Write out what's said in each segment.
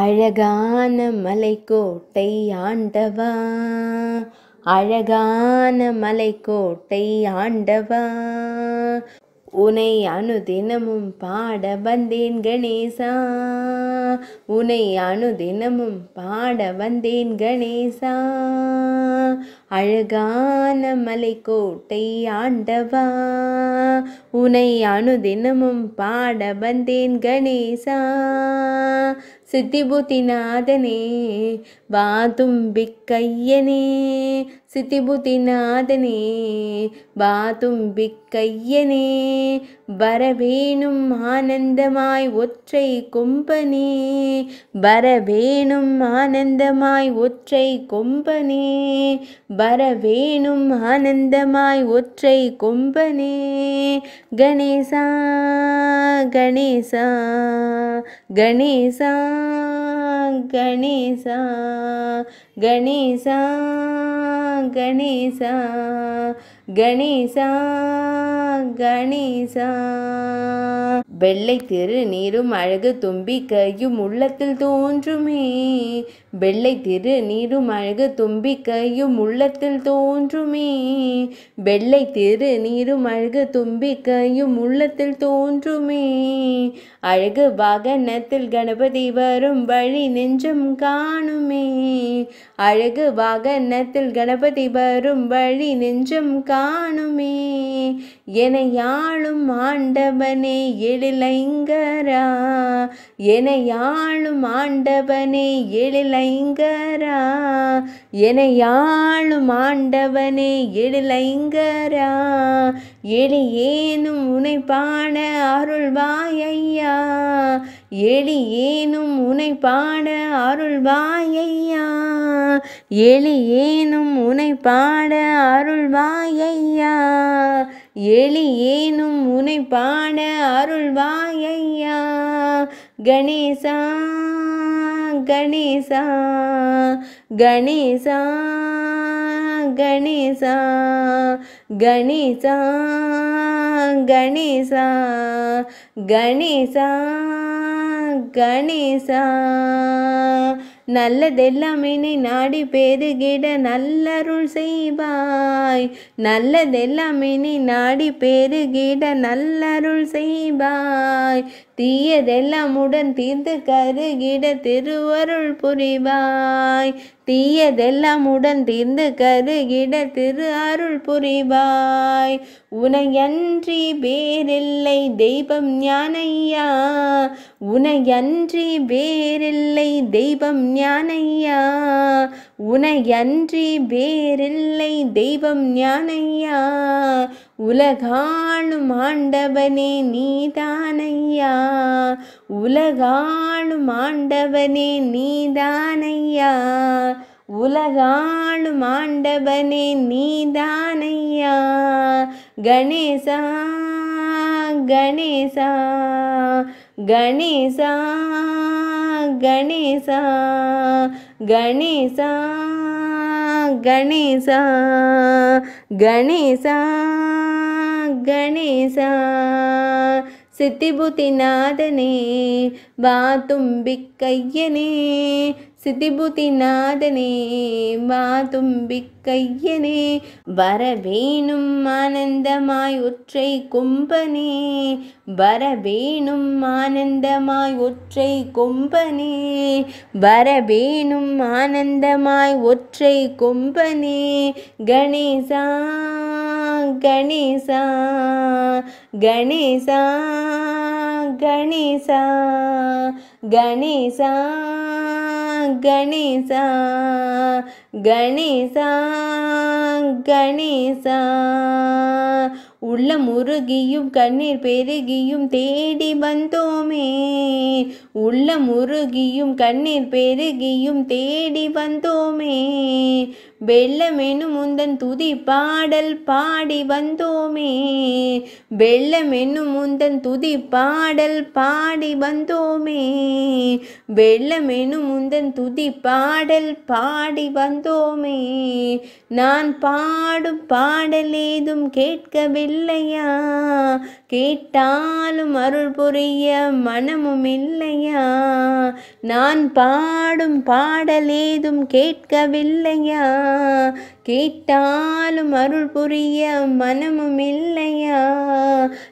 அழகான மலைக்கோட்டை ஆண்டவா அழகான மலைக்கோட்டை ஆண்டவா. உனை அனுதினமும் பாட வந்தேன் கணேசா உனை அனுதினமும் பாட வந்தேன் கணேசா. அழகான மலைக்கோட்டை ஆண்டவா உனை அனுதினமும் பாட வந்தேன் கணேசா. சித்திபுத்திநாதனே வாதும்பிக்கையனே சித்திபுத்திநாதனே வாதும்பிக்கையனே வரவேணும் ஆனந்தமாய் ஒற்றை கொம்பனே. வரவேணும் ஆனந்தமாய் ஒற்றை கொம்பனே. வரவேணும் ஆனந்தமாய் ஒற்றை கொம்பனே. கணேசா கணேசா கணேசா கணேசா கணேசா கணேசா கணேசா கணேசா. வெள்ளை திருநீரும் அழகு தும்பி கையும் உள்ளத்தில் தோன்றுமே. வெள்ளை திரு நீரும் அழகு தும்பிக்கையும் உள்ளத்தில் தோன்றுமே. வெள்ளை திரு நீரும் அழகு தும்பிக்கையும் உள்ளத்தில் தோன்றுமே. அழகு வாகனத்தில் கணபதி வரும் வழி நெஞ்சம் காணுமே. அழகு வாகனத்தில் கணபதி வரும் வழி நெஞ்சம் காணுமே. என யாழும் ஆண்டவனே எழிலைங்கரா. என யாழும் ஆண்டவனே எழிலை எழிலைங்கரா என யாழும் ஆண்டவனே எழிலைங்கரா எளியேனும் உனை பாட அருள்வாயையா? எளியேனும் உனை பாட அருள்வாயையா? எளியேனும் உனை பாட அருள்வாயையா? எளியேனும் உனை பாட அருள்வாயையா? கணேசா கணேசா கணேசா கணேசா கணேசா கணேசா கணேசா கணேசா. நல்லதெல்லாம் இனி நாடி பெருகிட நல்லருள் செய்வாய். நல்லதெல்லாம் இனி நாடி பெருகிட நல்லருள் செய்வாய். தீயதெல்லாம் உடன் தீர்ந்து கருகிட திருவருள் புரிவாய். தீயதெல்லாம் உடன் தீர்ந்து கருகிட திரு அருள் புரிவாய். உனையன்றி வேறில்லை தெய்வம் ஞானையா. உனையன்றி வேறில்லை தெய்வம் ஞானையா. உனையன்றி வேறில்லை தெய்வம் ஞானையா. உலகாளும் ஆண்டவனே நீதானையா. உலகாளும் ஆண்டவனே நீதானையா. உலகாளும் ஆண்டவனே நீதானையா. கணேசா கணேசா கணேசா. கணேசா கணேசா கணேசா கணேசா ಗಣೇಶ ಸಿದ್ಧಿಭೂತಿನಾಥನೇ ಬಾ ತುಂಬಿಕ್ಕಯ್ಯನೇ சித்திபுத்திநாதனே வாதும்பிக்கையனே வரவேணும் ஆனந்தமாய் ஒற்றை கொம்பனே வரவேணும் ஆனந்தமாய் ஒற்றை கொம்பனே வரவேணும் ஆனந்தமாய் ஒற்றை கொம்பனே கணேசா கணேசா கணேசா கணேசா கணேசா கணேசா கணேசா கணேசா. உள்ள முருகியும் கண்ணீர் பெருகியும் தேடி வந்தோமே. உள்ள முருகியும் கண்ணீர் பெருகியும் தேடி வந்தோமே. வெள்ளமெனும் முந்தன் துதி பாடல் பாடி வந்தோமே. வெள்ளமெனும் முந்தன் துதி பாடல் பாடி வந்தோமே. வெள்ளமெனும் முந்தன் துதி பாடல் பாடி வந்தோமே. நான் பாடும் பாடலேதும் கேட்கவில்லையா? கேட்டாலும் அருள் புரிய மனமும் இல்லையா? நான் பாடும் பாடலேதும் கேட்கவில்லையா? கேட்டாலும் அருள் புரிய மனமும் இல்லையா?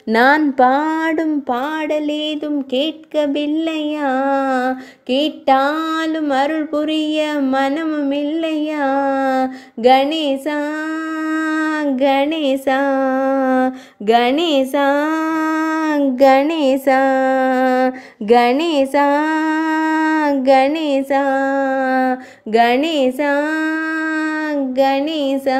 நான் பாடும் பாடலேதும் கேட்கவில்லையா? கேட்டாலும் அருள் புரிய மனமும் இல்லையா? கணேசா கணேசா கணேசா கணேசா கணேசா கணேசா கணேசா. கணேசா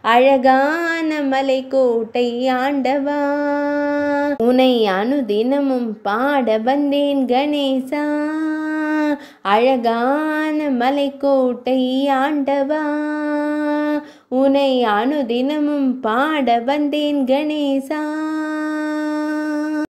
அழகான மலைக்கோட்டை ஆண்டவா. உனை அனுதினமும் பாட வந்தேன் கணேசா அழகான மலைக்கோட்டை ஆண்டவா. உனை அனுதினமும் பாட வந்தேன் கணேசா.